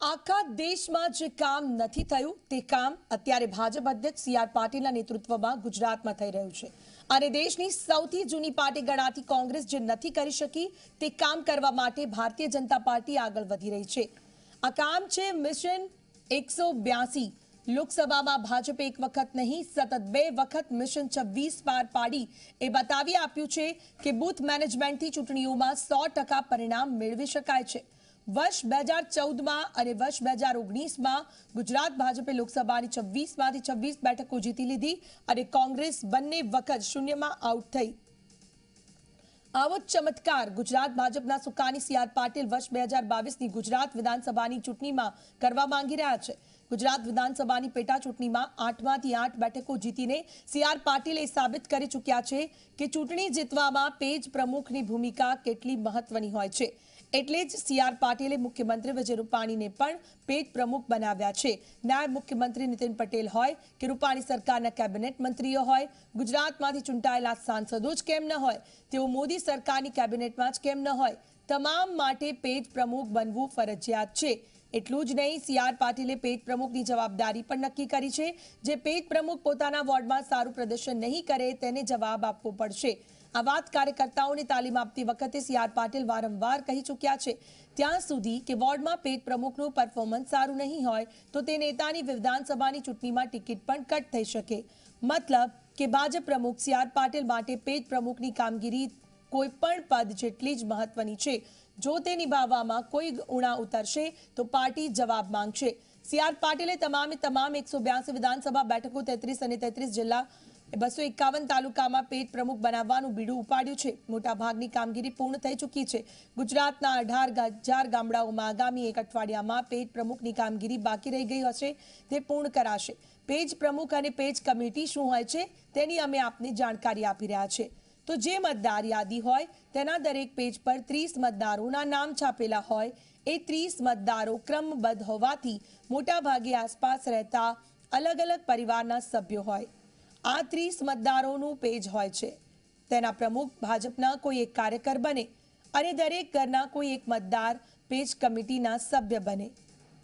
આખા દેશમાં જે કામ નથી થયું, તે કામ અત્યારે ભાજપ અધ્યક્ષ સી આર પાટીલના નેતૃત્વમાં ગુજરાતમાં થઈ રહ્યું છે. અને દેશની સૌથી જૂની પાર્ટી ગણાતી કોંગ્રેસ જે નથી કરી શકી, તે કામ કરવા માટે ભારતીય જનતા પાર્ટી આગળ વધી રહી છે. આ કામ છે મિશન એકસો બ્યાસી. લોકસભામાં ભાજપે એક વખત નહીં, સતત બે વખત મિશન છવ્વીસ પાર પાડી. એ બતાવી આપ્યું છે કે બૂથ મેનેજમેન્ટથી ચૂંટણીઓમાં સો પરિણામ મેળવી શકાય છે. વર્ષ બે હજાર ચૌદમાં અને વર્ષ બે હજાર ઓગણીસમાં ગુજરાત ભાજપે લોકસભાની છવ્વીસમાંથી છવ્વીસ બેઠકો જીતી લીધી અને કોંગ્રેસ બંને વખત શૂન્યમાં આઉટ થઈ. આવો ચમત્કાર ગુજરાત ભાજપના સુકાની સીઆર પાટીલ વર્ષ બે હજાર બાવીસની ગુજરાત વિધાનસભાની ચૂંટણીમાં કરવા માંગી રહ્યા છે. ગુજરાત વિધાનસભાની પેટા ચૂંટણીમાં આઠમાંથી આઠ બેઠકો જીતીને સીઆર પાટીલ પાટીલે સાબિત કરી ચૂક્યા છે કે ચૂંટણી જીતવામાં પેજ પ્રમુખની ભૂમિકા કેટલી મહત્વની હોય છે. એટલે જ સી આર પાટીલે મુખ્યમંત્રી વિજય રૂપાણીને પણ પેજ પ્રમુખ બનાવ્યા છે. નાયબ મુખ્યમંત્રી નીતિન પટેલ હોય કે રૂપાણી સરકારના કેબિનેટ મંત્રીઓ હોય, ગુજરાતમાંથી ચૂંટાયેલા સાંસદો જ કેમ ન હોય, તેઓ મોદી સરકારની કેબિનેટમાં જ કેમ ન હોય, તમામ માટે પેજ પ્રમુખ બનવું ફરજિયાત છે. એટલું જ નહીં સી આર પાટીલે પેજ પ્રમુખની જવાબદારી પણ નક્કી કરી છે. જે પેજ પ્રમુખ પોતાના વોર્ડમાં સારું પ્રદર્શન નહીં કરે, તેને જવાબ આપવો પડશે. આ કાર્યકર્તાઓને તાલીમ આપતી વખતે સી આર પાટીલ વારંવાર કહી ચૂક્યા છે. ત્યાં સુધી કે વોર્ડમાં પેટ પ્રમુખનું પરફોર્મન્સ સારું નહીં હોય, તો તે નેતાની વિધાનસભાની ચૂંટણીમાં ટિકિટ પણ કટ થઈ શકે. મતલબ કે ભાજપ પ્રમુખ સી આર પાટીલ માટે પેટ પ્રમુખની કામગીરી કોઈ પણ પદ જેટલી જ મહત્વની છે. જો તે નિભાવવામાં કોઈ ઉણા ઉતરશે, તો પાર્ટી જવાબ માંગશે. સી આર પાટીલે તમામે તમામ એકસો બ્યાસી વિધાનસભા બેઠકો, તેત્રીસ અને તેત્રીસ જિલ્લા બસો એકાવન તાલુકામાં પેજ પ્રમુખ બનાવવાનું બીડું ઉપાડ્યું છે. મોટાભાગની કામગીરી પૂર્ણ થઈ ચૂકી છે. ગુજરાતના અઢાર હજાર ગામડાઓમાં આગામી એક અઠવાડિયામાં પેજ પ્રમુખની કામગીરી બાકી રહી ગઈ હશે. તે પૂર્ણ કરાશે. પેજ પ્રમુખ અને પેજ કમિટી શું હોય છે તેની અમે આપને જાણકારી આપી રહ્યા છે. તો જે મતદાર યાદી હોય તેના દરેક પેજ પર ત્રીસ મતદારોના નામ છાપેલા હોય. એ ત્રીસ મતદારો ક્રમબદ્ધ હોવાથી મોટાભાગે આસપાસ રહેતા અલગ અલગ પરિવારના સભ્યો હોય. આ ત્રીસ મતદારોનું પેજ હોય છે. તેના પ્રમુખ ભાજપના કોઈ એક કાર્યકર બને અને દરેક ઘરના કોઈ એક મતદાર પેજ કમિટીના સભ્ય બને.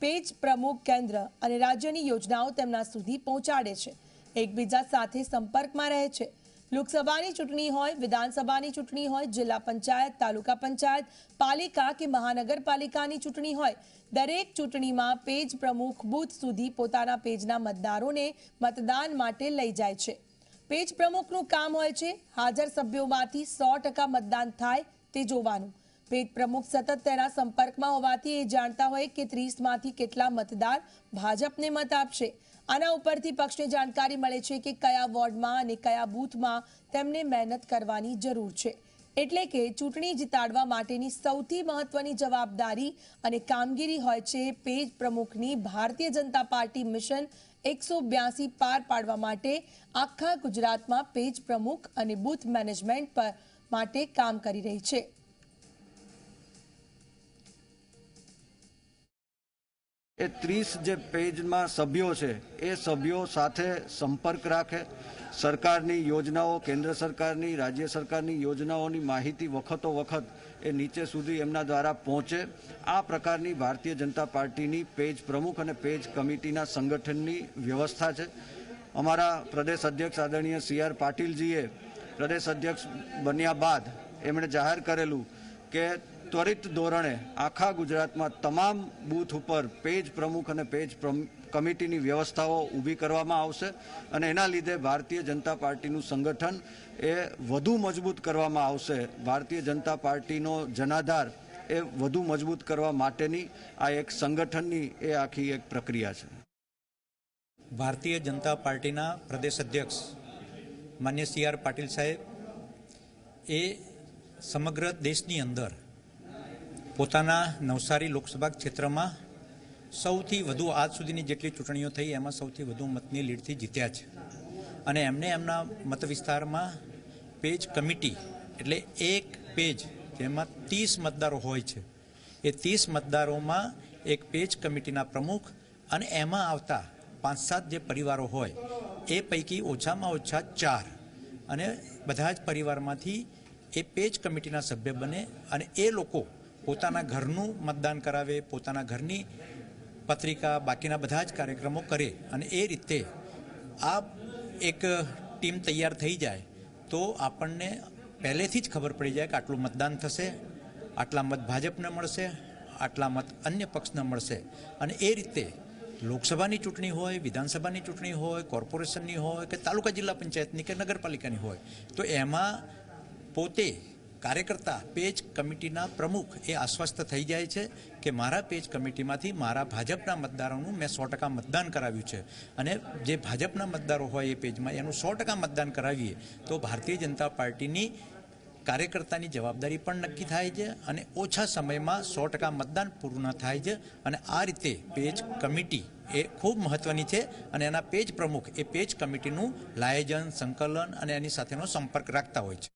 પેજ પ્રમુખ કેન્દ્ર અને રાજ્યની યોજનાઓ તેમના સુધી પહોંચાડે છે. એકબીજા સાથે સંપર્કમાં રહે છે. લોકસભાની ચૂંટણી હોય, વિધાનસભાની ચૂંટણી હોય, જિલ્લા પંચાયત, તાલુકા પંચાયત, પાલિકા કે મહાનગરપાલિકાની ચૂંટણી હોય, દરેક ચૂંટણીમાં પેજ પ્રમુખ બૂથ સુધી પોતાના પેજના મતદારોને મતદાન માટે લઈ જાય છે. પેજ પ્રમુખનું કામ હોય છે, હાજર સભ્યોમાંથી સો મતદાન થાય તે જોવાનું. પેજ પ્રમુખ સતત તેના સંપર્કમાં હોવાથી એ જાણતા હોય કે ત્રીસમાંથી કેટલા મતદાર ભાજપને મત આપશે. આના ઉપરથી પક્ષને જાણકારી મળે છે કે કયા વોર્ડમાં અને કયા બૂથમાં તેમને મહેનત કરવાની જરૂર છે. એટલે કે ચૂંટણી જીતાડવા માટેની સૌથી મહત્વની જવાબદારી અને કામગીરી હોય છે પેજ પ્રમુખની ભારતીય જનતા પાર્ટી મિશન એકસો બ્યાસી પાર પાડવા માટે આખા ગુજરાતમાં પેજ પ્રમુખ અને બૂથ મેનેજમેન્ટ પર માટે કામ કરી રહી છે. એ ત્રીસ જે પેજમાં સભ્યો છે, એ સભ્યો સાથે સંપર્ક રાખે. સરકારની યોજનાઓ, કેન્દ્ર સરકારની, રાજ્ય સરકારની યોજનાઓની માહિતી વખતો વખત એ નીચે સુધી એમના દ્વારા પહોંચે. આ પ્રકારની ભારતીય જનતા પાર્ટીની પેજ પ્રમુખ અને પેજ કમિટીના સંગઠનની વ્યવસ્થા છે. અમારા પ્રદેશ અધ્યક્ષ આદરણીય સી આર પાટીલજીએ પ્રદેશ અધ્યક્ષ બન્યા બાદ એમણે જાહેર કરેલું કે ત્વરિત ધોરણે આખા ગુજરાતમાં તમામ બૂથ ઉપર પેજ પ્રમુખ અને પેજ કમિટીની વ્યવસ્થાઓ ઊભી કરવામાં આવશે અને એના લીધે ભારતીય જનતા પાર્ટીનું સંગઠન એ વધુ મજબૂત કરવામાં આવશે. ભારતીય જનતા પાર્ટીનો જનાધાર એ વધુ મજબૂત કરવા માટેની આ એક સંગઠનની એ આખી એક પ્રક્રિયા છે. ભારતીય જનતા પાર્ટીના પ્રદેશ અધ્યક્ષ માન્ય સી આર પાટીલ સાહેબ એ સમગ્ર દેશની અંદર પોતાના નવસારી લોકસભા ક્ષેત્રમાં સૌથી વધુ આજ સુધીની જેટલી ચૂંટણીઓ થઈ, એમાં સૌથી વધુ મતની લીડથી જીત્યા છે. અને એમને એમના મત વિસ્તારમાં પેજ કમિટી એટલે એક પેજ જેમાં ત્રીસ મતદારો હોય છે. એ ત્રીસ મતદારોમાં એક પેજ કમિટીના પ્રમુખ અને એમાં આવતા પાંચ સાત જે પરિવારો હોય, એ પૈકી ઓછામાં ઓછા ચાર. અને બધા જ પરિવારમાંથી એ પેજ કમિટીના સભ્ય બને અને એ લોકો પોતાના ઘરનું મતદાન કરાવે, પોતાના ઘરની પત્રિકા, બાકીના બધા જ કાર્યક્રમો કરે અને એ રીતે આ એક ટીમ તૈયાર થઈ જાય તો આપણને પહેલેથી જ ખબર પડી જાય કે આટલું મતદાન થશે, આટલા મત ભાજપને મળશે, આટલા મત અન્ય પક્ષને મળશે. અને એ રીતે લોકસભાની ચૂંટણી હોય, વિધાનસભાની ચૂંટણી હોય, કોર્પોરેશનની હોય કે તાલુકા જિલ્લા પંચાયતની કે નગરપાલિકાની હોય, તો એમાં પોતે કાર્યકર્તા પેજ કમિટીના પ્રમુખ એ આશ્વસ્ત થઈ જાય છે કે મારા પેજ કમિટીમાંથી મારા ભાજપના મતદારોનું મેં સો ટકા મતદાન કરાવ્યું છે. અને જે ભાજપના મતદારો હોય એ પેજમાં એનું સો ટકા મતદાન કરાવીએ, તો ભારતીય જનતા પાર્ટીની કાર્યકર્તાની જવાબદારી પણ નક્કી થાય છે અને ઓછા સમયમાં સો ટકા મતદાન પૂર્ણ થાય છે. અને આ રીતે પેજ કમિટી એ ખૂબ મહત્ત્વની છે અને એના પેજ પ્રમુખ એ પેજ કમિટીનું લાયોજન, સંકલન અને એની સાથેનો સંપર્ક રાખતા હોય છે.